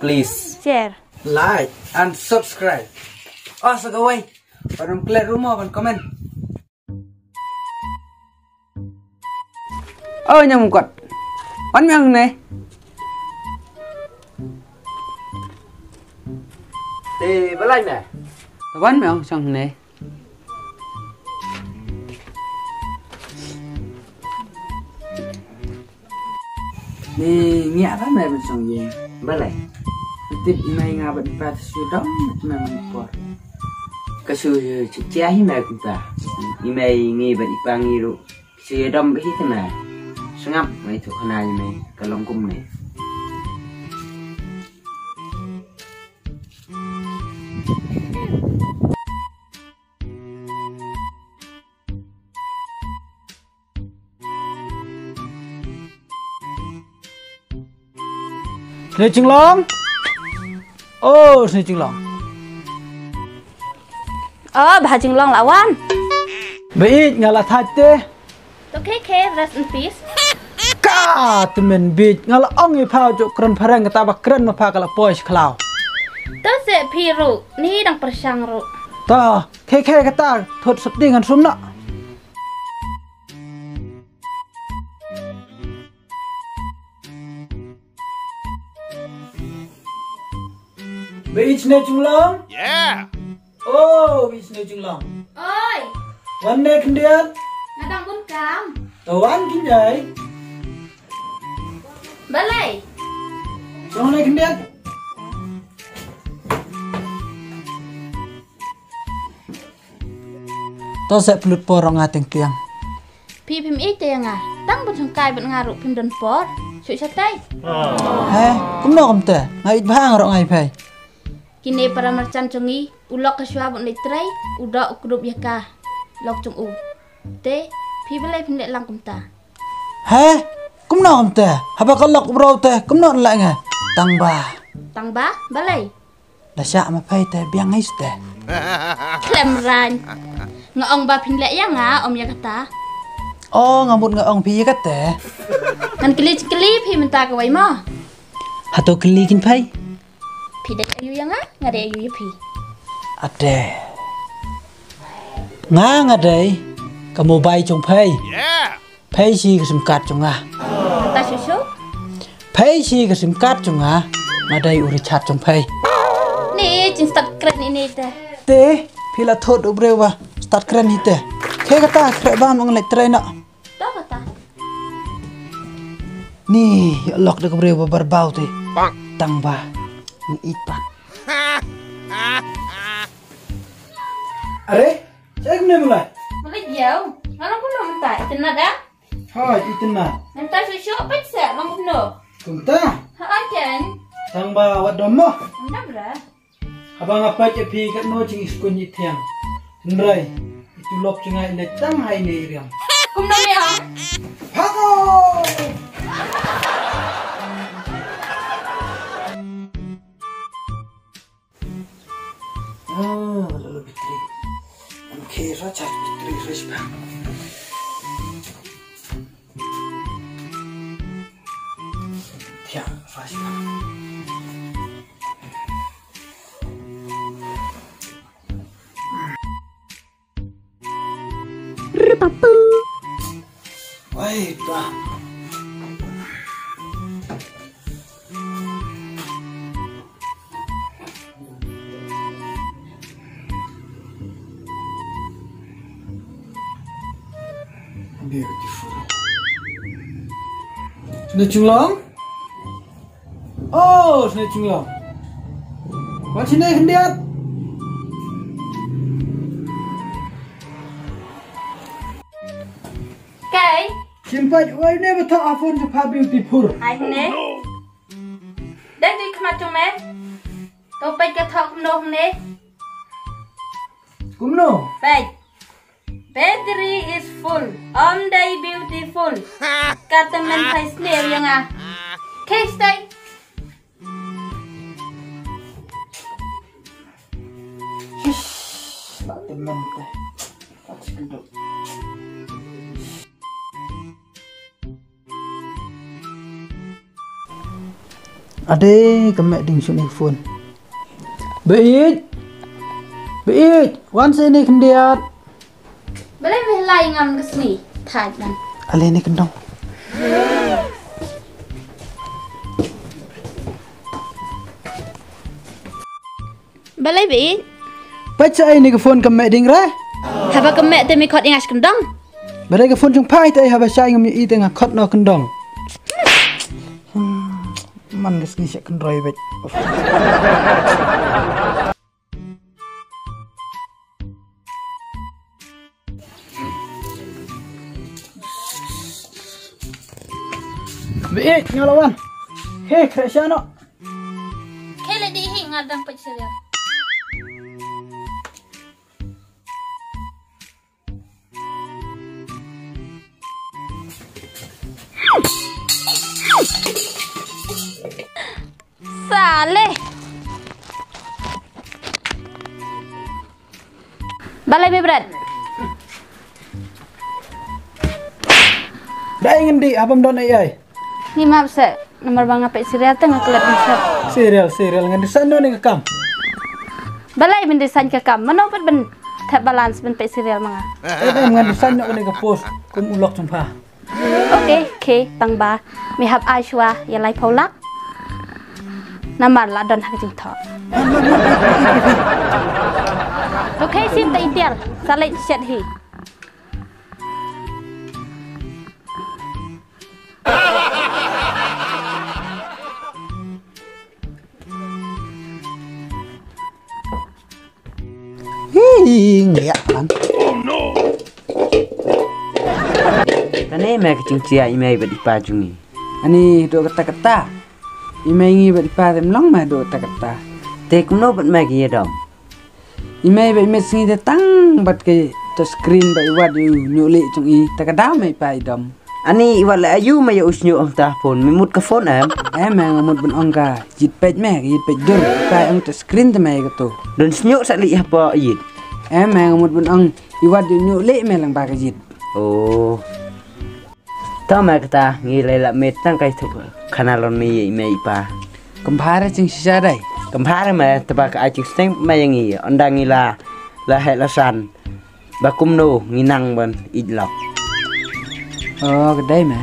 Please share, like and subscribe. Also go away. Còn play room và comment. Ơ nhà mình quật. Bắn miếng này. Thì bắn lại nè. Tao bắn miếng xong này. Nè, nhẹ phát này mình xong gì? Lạnh Tip mai nga ben pat su dom memang por. Kasu chia hi mẹ cũng ta Ime nghi bật ipangi ru. Si dom bhi thế này Sengap mai tu khana ime Kalong kum ស្នេហ៍ជាងឡងអូស្នេហ៍ជាងឡងអឺបាជាងឡងឡាវ៉ាន់បេអ៊ីងឡាថាទេតូខេខេ rest in peace កាតមិនប៊ីងឡាអងឯផៅជក្រិនផរងកតាបក្រិនមកផាកលពុយឆ្លៅតើសេភីរុនេះដងប្រឆាំងរុតើខេខេកតាធុតសុបទីងអនសុំណោ Về ít nè chung lòng? Yeah! Oh, ít nè chung lòng? Ơi! Văn nè kinh điệt? Nà đang bún cám Tổ ăn kinh đấy Bà lây Trong nè kinh điệt? Tôi sẽ phụt bò rong ngà tình kiêng Phi phim ít tiền à Tăng bụt thằng cài bụt ngà rụt phim đơn bọt Chụi chát tay Hê, cũng nó không tệ Ngài ít vang rộng ngài phê kine paramarchan chongi ulok kaswa bọn này trai udo group yaka lok chung u. Te phibele phimle lang kum ta. He? Kum na kum te? Haba kalok bro te? Kum na la nga? Tang ba? Tang ba? Balai. La sha ma phai te? Biang ai te? Klem ran bà ong ba phimle ya ông om yakata ô ngà một ngà ông phi cắt tệ ngàn kili kili phi mình ta cái vậy mà hả tôi kili kinh phay dek ayu yang ah ngadek ayu pi ade nga ngadai kamu bai chung phei phei chi ka sim kat chung ah ta chu chu phei chi ka sim kat chung ah ngadai uri chat chung phei ni chin stat kret ni ni te te phila thot ubrewa stat kret ni te ke ka ta kret ban mong lek trai na ta ka ta ni lok de kubre ba barbau te tang ba Ni ipat. Are, cek ne mulai. Jauh. Kalau pun nak minta, itu nak dah. Hai, itin na. Nanti susu apa sih? Lang pun no. Kumta. Ha ajan. Tang ba wa domo. Anda berah. Abang apa ke pi kat no ching iskun ni tiang. Ndrai. Itu lok chinga ina tang hai ne iriam. Kum no ya. Respa. Wait, ah. Beautiful. Snitching long? Oh, sini cinglo. Wah sini hendiat. Kai. Simpat, wah ini betul afon tu pabriu tipur. Hai ini. Đây đi khmat chung mẹ. Tôi bây cái thọ cũng nô không nè. Cũng nô. Bây. Battery is full. All day beautiful. Kata men phải snare yang ah. Case day. 넘고 딱지도 ở đây các mẹ đình xuống điện phun. Bị bị quan xe này không điệt bây giờ mình lại ngầm cái gì? Thay mình. Ở lên này cần đâu bây giờ bị bây giờ anh cái phone cầm mẹ đinh ra? Hà bà cầm mẹ tên mình khót anh cầm đông bây đây cái phone chung phai tay hà bà sai ngầm y tên hà khót nó cầm đông man cái sẽ cầm rơi vậy Vậy, nhau lâu ăn. Hey, Cristiano. Khi lại đi hình ngạt đang bật xe Berat. Dah ingin di abam don ai. Ni maaf se nomor bang apa serial tengah kelab bisa. Serial serial ngan di sana ni kam. Balai min desain ke kam. Mana pun ben tak balance ben pe serial manga. Eh dah ngan di sana ni ke post kum ulok jumpa. Okey, okey, bang ba. Mi hab Aishwa ya lai polak. Namar la don hak jing thọ. Okey, sin ta ipial. Salai chat hi. Hi ngiak kan. Kane me ke chung chia ime ba di pa. Ani do kata-kata. Imai ngi ba dipa dem long ma do kata-kata. Te kum no bat me ki dom. Imai ba imai singi de tang bat ke to screen ba iwat yu nyuli chung i takada mai pa idam. Ani iwat la ayu ma ya usnyu ang ta pon mi mut ka phone am. Eh ma ngamut ben ongka jit pej me jit pej dur pa ang to screen te mai to. Don snyu sak li apa yit. Eh ma ngamut ben ong iwat yu nyuli me lang ba ka jit. Oh. Ta ma kata ngi le la me tang kai thu kanalon mi ime ipa. Kumpara chung sisa dai. Compárame tapa ka achik sing mayangi ondang ila la helasan ba kumno nginang ban idlok. Oh, gede me.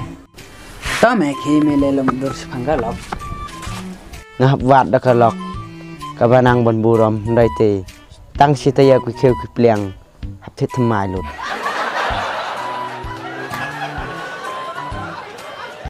Ta me khi me le lom dur phanga lok. Nga wat da ka lok. Ka banang ban buram dai te. Tang sitaya ku kheu ku pleng hap thit thmai lut.